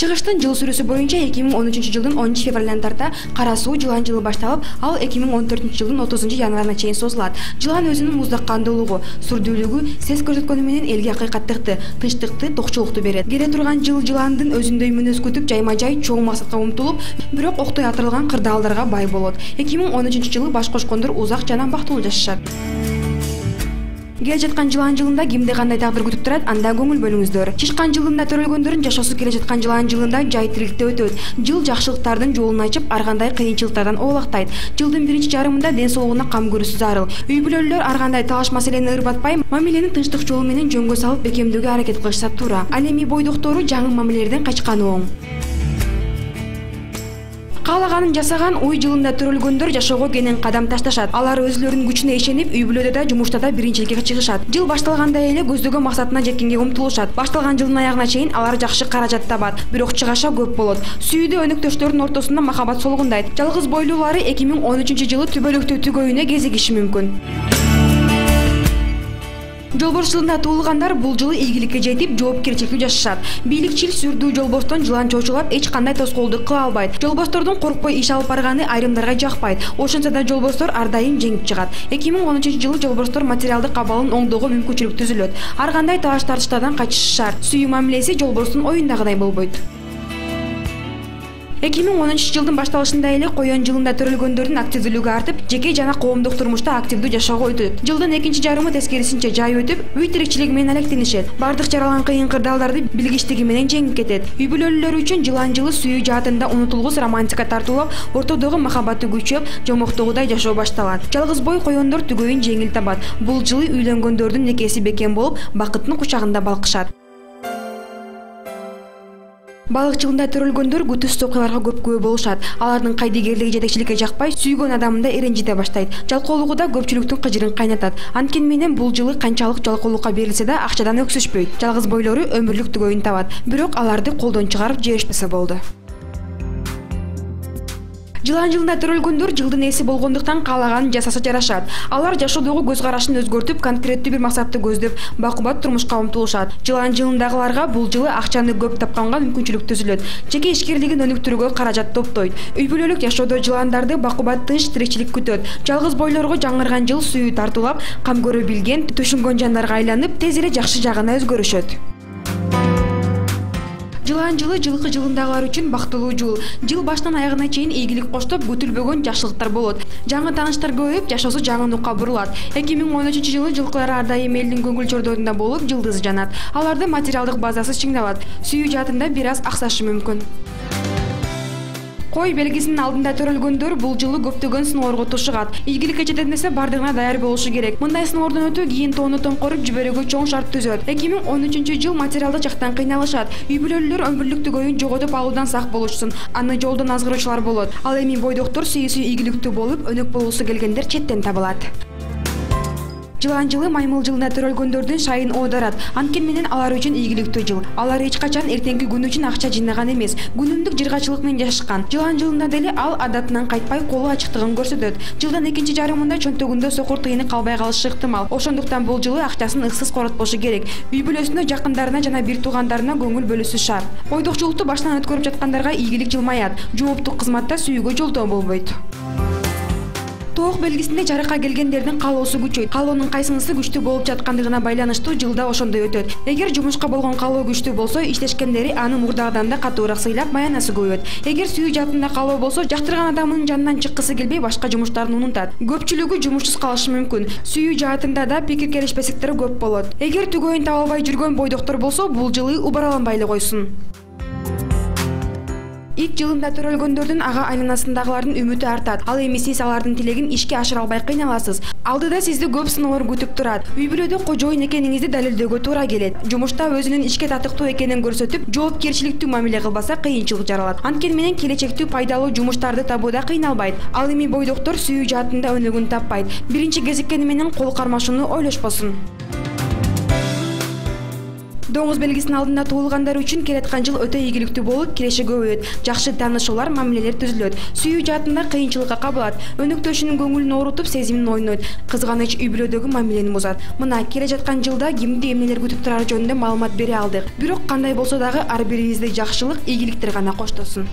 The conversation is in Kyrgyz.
чыгыштын жыл сүрүүсү боюнча эки миң он үчүнчү жылдын онунчу февралынан тарта кара суу жылан жылы башталып ал эки миң он төртүнчү жылдын отузунчу январына чейин созулат. Жылан өзүнүн муздак кандуулугу сүрдүүлүгү сес көрсөткөнү менен элге акыйкаттыкты тынчтыкты токчулукту берет. Келе турган жыл жыландын өзүндөй мүнөз күтүп жайма жай чоң максатка умтулуп бирок октой атырылган кырдаалдарга бай болот. Эки миң он үчүнчү жылы баш кошкондор узак жана бактылуу жашашат келе жаткан жылан жылында кимди кандай тагдыр күтүп турат анда көңүл бөлүңүздөр. Чычкан жылында төрөлгөндөрдүн жашоосу келе жаткан жылан жылында жай тириликте өтөт. Жыл жакшылыктардын жолун ачып ар кандай кыйынчылыктардан оолактайт жылдын биринчи жарымында ден соолугуна кам көрүүсү зарыл үй бүлөлүүлөр ар кандай талаш маселени ырбатпай мамилени тынчтык жолу менен жөнгө салып бекемдөөгө аракет кылышса туура. Ал эми бойдоктору жаңы мамилелерден качканы оң каалаганын жасаган уй жылында төрөлгөндөр жашоого кенен кадам ташташат. Алар өзүлөрүнүн күчүнө ишенип үй бүлөдө да жумушта да биринчиликке чыгышат. Жыл башталгандай эле көздөгөн максатына жеткенге умтулушат. Башталган жылдын аягына чейин алар жакшы каражат табат. Бирок чыгаша көп болот. Сүйүүдө өнөктөштөрдүн ортосунда махабат солгундайт жалгыз бойлуулары эки миң он үчүнчү жылы түбөлүктү түгөйүнө кезигиши мүмкүн жолборс жылында туулгандар бул жылы ийгиликке жетип жоопкерчиликтүү жашашат. Бийликчил сүрдүү жолборстон жылан чоочулап эч кандай тоскоолдук кыла албайт. Жолборстордун коркпой иш алып барганы айрымдарга жакпайт. Ошентсе да жолборстор ар дайым жеңип чыгат. Эки миң он үчүнчү жылы жолборстор материалдык абалын оңдоого мүмкүнчүлүк түзүлөт. Ар кандай талаш тартыштардан качышы шарт сүйүү мамилеси жолборстун оюндагыдай болбойт эки миң онунчу жылдын башталышында эле коен жылында төрөлгөндөрдүн активдүүлүгү артып жеке жана коомдук турмушта активдүү жашоого өтөт. Жылдын экинчи жарымы тескерисинче жай өтүп үй тиричилиги менен алектенишет. Баардык жаралган кыйын кырдаалдарды билгичтиги менен жеңип кетет. Үй бүлөлүүлөр үчүн жылан жылы сүйүү жаатында унутулгус романтика тартуулап ортодогу махабаты күчөп жомоктогудай жашоо башталат. Жалгыз бой коендор түгөйүн жеңил табат. Бул жылы үйлөнгөндөрдүн некеси бекем болуп бакыттын кучагында балкышат балык жылында төрөлгөндөр күтүүсүз окуяларга көп күбө болушат. Алардын кайдыгерлиги жетекчиликке жакпай сүйгөн адамында ренжите баштайт. Жалкоолугу да көпчүлүктүн кыжырын кайнатат. Анткени менен бул жылы канчалык жалкоолукка берилсе да акчадан өксүшпөйт. Жалгыз бойлору өмүрлүк түгөйүн табат. Бирок аларды колдон чыгарып жиберишпесе болду жылан жылында төрөлгөндөр жылдын ээси болгондуктан каалаганын жасаса жарашат. Алар жашоодогу көз карашын өзгөртүп конкреттүү бир максатты көздөп бакубат турмушка умтулушат. Жылан жылындагыларга бул жылы акчаны көп тапканга мүмкүнчүлүк түзүлөт. Жеке ишкерлигин өнүктүрүүгө каражат топтойт. Үй бүлөлүк жашоодо жыландарды бакубат тынч тиричилик күтөт. Жалгыз бойлорго жаңырган жыл сүйүү тартуулап кам көрө билген түшүнгөн жандарга айланып тез эле жакшы жагына өзгөрүшөт жылан жылы жылкы жылындагылар үчүн бактылуу жыл. Жыл башынан аягына чейин ийгилик коштоп күтүлбөгөн жакшылыктар болот. Жаңы тааныштар көбөйүп жашоосу жаңы нукка бурулат эки миң он үчүнчү жылы жылкылар ар дайым элдин көңүл чордоорунда болуп жылдызы жанат. Алардын материалдык базасы чыңдалат. Сүйүү жаатында бир аз аксашы мүмкүн кой белгисинин алдында төрөлгөндөр бул жылы көптөгөн сыноолорго тушугат ийгиликке жетем десе баардыгына даяр болушу керек. Мындай сыноолордон өтүү кийин тоону тоңкоруп жиберүүгө чоң шарт түзөт. Эки миң он үчүнчү жыл материалдык жактан кыйналышат. Үй бүлөлүүлөр өмүрлүк түгөйүн жоготуп алуудан сак болушсун. Аны жолдон азгыруучулар болот. Ал эми бойдоктор сүйүүсү ийгиликтүү болуп өнөк болгусу келгендер четтен табылат жылан жылы маймыл жылында төрөлгөндөрдүн шайын оодарат анткени менен алар үчүн ийгиликтүү жыл. Алар эч качан эртеңки күн үчүн акча жыйнаган эмес. Күнүмдүк жыргачылык менен жашашкан жылан жылында деле ал адатынан кайтпай колу ачыктыгын көрсөтөт. Жылдын экинчи жарымында чөнтөгүндө сокур тыйыны калбай калышы ыктымал. Ошондуктан бул жылы акчасын ыксыз коротпошу керек. Үй бүлөсүнө жакындарына жана бир туугандарына көңүл бөлүүсү шарт. Бойдокчулукту башынан өткөрүп жаткандарга ийгилик жылмаят. Жооптук кызматта сүйүүгө жолтоо болбойт тоок белгисинде жарыкка келгендердин каалоосу күчөйт. Каалоонун кайсынысы күчтүү болуп жаткандыгына байланыштуу жылда ошондой өтөт. Эгер жумушка болгон каалоо күчтүү болсо иштешкендери аны мурдагыдан да катуураак сыйлап маянасы көбөйөт эгер сүйүү жаатында каалоо болсо жактырган адамынын жанынан чыккысы келбей башка жумуштарын унутат. Көпчүлүгү жумушсуз калышы мүмкүн. Сүйүү жаатында да пикир келишпестиктер көп болот. Эгер түгөйүн таба албай жүргөн бойдоктор болсо бул жылы убараланбай эле койсун ит жылында төрөлгөндөрдүн ага айланасындагылардын үмүтү артат. Ал эми сиз алардын тилегин ишке ашыра албай кыйналасыз. Алдыда сизди көп сыноолор күтүп турат. Үй бүлөдө кожоюн экениңизди далилдөөгө туура келет. Жумушта өзүнүн ишке татыктуу экенин көрсөтүп жоопкерчиликтүү мамиле кылбаса кыйынчылык жаралат. Анткени менен келечектүү пайдалуу жумуштарды табууда кыйналбайт. Ал эми бойдоктор сүйүү жаатында өнүгүүнү таппайт. Биринчи кезиккени менен кол кармашууну ойлошпосун доңуз белгисинин алдында туулгандар үчүн келаткан жыл өтө ийгиликтүү болуп киреше көбөйөт. Жакшы таанышуулар мамилелер түзүлөт. Сүйүү жаатында кыйынчылыкка кабылат. Өнөктөшүнүн көңүлүн оорутуп сезимин ойнойт. Кызганыч үй бүлөдөгү мамилени бузат. Мына келе жаткан жылда кимди эмнелер күтүп турары жөнүндө маалымат бере алдык. Бирок кандай болсо дагы ар бирибизди жакшылык ийгиликтер гана коштосун